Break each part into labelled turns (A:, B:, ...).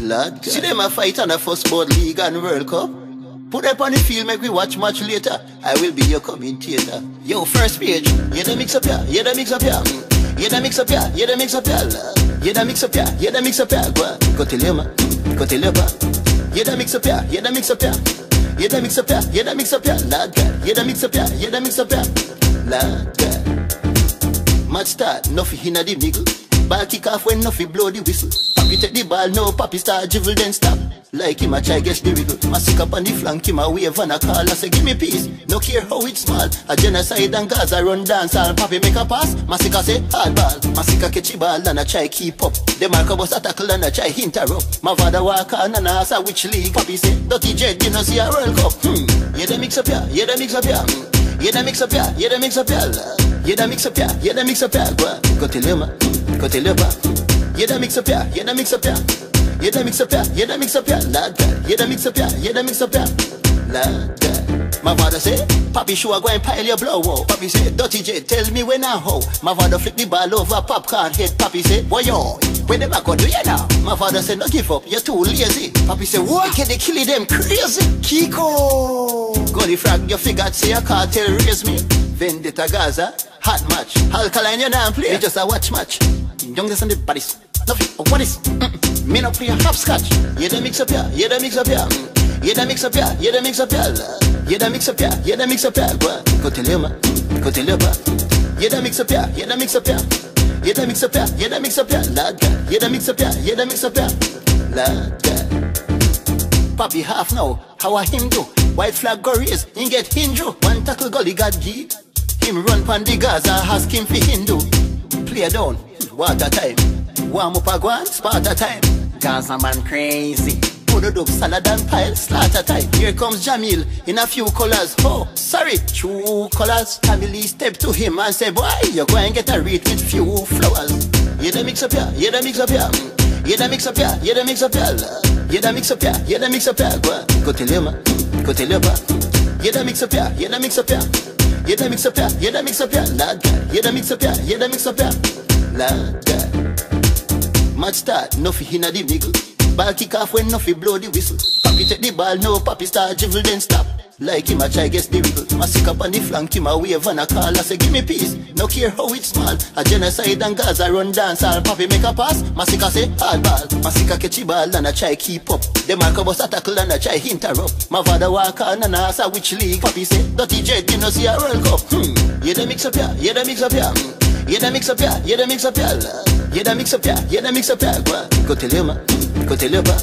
A: Lord, see them a fight on a first board league and World Cup. Put up on the field, make we watch match later. I will be your commentator. Yo, first page, yeah, the mix up yeah, yeah, the mix up yeah. Yeah, the mix up yeah, yeah, the mix up yeah. Yeah, the mix up yeah, yeah, the mix up yeah. Go, go tell your man, go tell your man. Yeah, the mix up yeah, yeah, the mix up yeah. Yeah, the mix up yeah, yeah, the mix up yeah. Lord God, yeah, the mix up yeah, yeah, the mix up yeah. Lord God. Match start, nothing in the niggle. Ball kick off when nothing blow the whistle. Papi take the ball, no papi start dribble then stop. Like him a try get the wiggle. Ma sick up on the flank, him a wave and a call and say give me peace. No care how it's small. A genocide and Gaza run dance all papi make a pass. Masicka say hard ball. Masicka catch the ball and a try keep up. The mark bus a tackle and a try interrupt. Mavado walk on and ask a which league. Papi say dirty jet, you know see a World Cup. Hmm. Yeah, the mix up here. Yeah, the mix up here. Hmm. Yeah, the mix up here. Yeah, the mix up here. Yeah, the mix up here. Yeah, the mix up here. Go, go tell him. Go tell him. Yeah, the mix up here. Yeah, the mix up here. Yeah, the mix up here. Yeah, the mix up here. Lord God. Yeah, the mix up here. Yeah, the mix up here. Lord God. Mavado say, Papi sure go and pile your blow out. Papi say, Dirty J, tell me when I hoe. Mavado flick the ball over Popcaan head. Papi say, boy yo, when them a go do you now? Mavado say, no give up, you're too lazy. Papi say, what? Can they kill them crazy? Kiko. Gully frag, you figured say a cartel raise me. Vendetta Gaza, hot match. Alkaline, you not play. Me just a watch match. Youngest and the bodies. Love. Oh, what is? Me no play a hopscotch. Yeah, the mix up here. Yeah, the mix up here. Mm. Yeah, the mix up here. Yeah, the mix up here. Yeah, the mix up here. Yeah, the mix up here. Go, tell him. Go tell him. Yeah, the mix up here. Yeah, the mix up here. Yeah, the mix up here. Yeah, the mix up here. God. Yeah, the mix up here. Yeah, the mix up here. God. Papi half now. How a him do? White flag go raise. He get Hindu. One tackle gully got G. Him run pan the Gaza. Ask him for Hindu. Play down. Water time. Warm up a guan. Sparta time. Gaza man crazy. Put it up, salad and pile, slaughter time. Here comes Jamil in a few colors. Oh, sorry, two colors. Family step to him and say, boy, you're going to get a wreath with few flowers. Yeah, the mix up here, yeah, the mix up here. Yeah, the mix up here, yeah, the mix up here. Yeah, the mix up here, yeah, the mix up here. Go, go tell him, go tell him. Yeah, the mix up here, yeah, the mix up here. Yeah, the mix up here, yeah, the mix up here. Lord God, yeah, the mix up here, yeah, the mix up here. Lord God. Match start, nothing in the niggle. Ball kick off when nothing blow the whistle. Papi take the ball, no papi start dribble then stop. Like him a try guess the wiggle. Ma sick up on the flank, him a wave and a call. I say give me peace, no care how it's small. A genocide and Gaza run dance, all papi make a pass. Masicka say hard ball. Masicka catch the ball and a try keep up. The mark bus a tackle and a try interrupt. Mavado walk on and ask a which league. Papi say dirty jet, you know see a World Cup. Hmm. Yeah, the mix up here, yeah, the mix up here. Yeah, the mix up here, yeah, the mix up here. Yeah, the mix up here, yeah, the mix up here. Go, tell your man, go tell your man.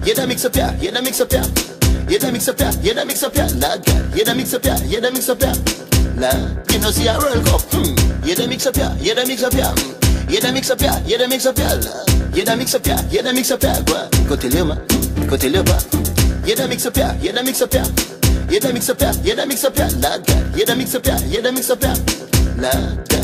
A: Yeah, the mix up here, yeah, the mix up here. Yeah, the mix up here, yeah, the mix up here. Lord God, yeah, the mix up here, yeah, the mix up here. Lord, you know see a World Cup. Hmm. Yeah, the mix up here, yeah, the mix up here. Hmm. Yeah, the mix up here, yeah, the mix up here. Yeah, the mix up here, yeah, the mix up go tell your man, go tell. Yeah, the mix up here, yeah, the mix up here. Yeah, the mix up here, yeah, the mix up here. Lord God, yeah, the mix up here, yeah, the mix up. Lord God.